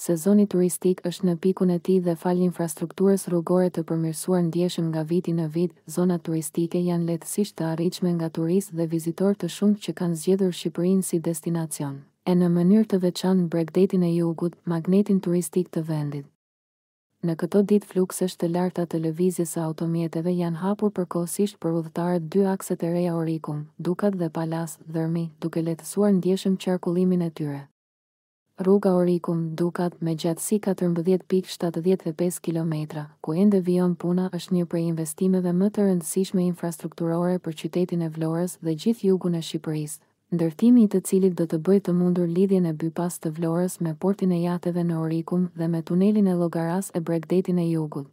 Sezoni turistik është në pikun e tij dhe falë infrastrukturës rrugore të përmirësuar ndjeshëm nga viti në vit, zonat turistike janë lehtësisht të arritshme nga turistë dhe vizitorë të shumtë që kanë zgjedhur Shqipërinë si destinacion, e në mënyrë të veçantë bregdetin e jugut, magnetin turistik të vendit. Në këto ditë fluksesh të larta të lëvizjes së automjeteve janë hapur përkohësisht për udhëtarët dy akset e reja Orikum, Dukat dhe Palasë, Dhërmi, duke lehtësuar ndjeshëm qarkullimin e tyre. Rruga Orikum, Dukat, me gjatësi katërmbëdhjetë pikë shtatëdhjetë e pesë kilometra, ku ende vijon puna është një prej investimeve më të rëndësishme infrastrukturore për qytetin e Vlorës dhe gjithë jugun e Shqipërisë, ndërtimi i të cilit do të bëjë të mundur lidhjen e bypass të Vlorës me portin e jahteve në Orikum dhe me tunelin e Llogarasë e bregdetin e jugut.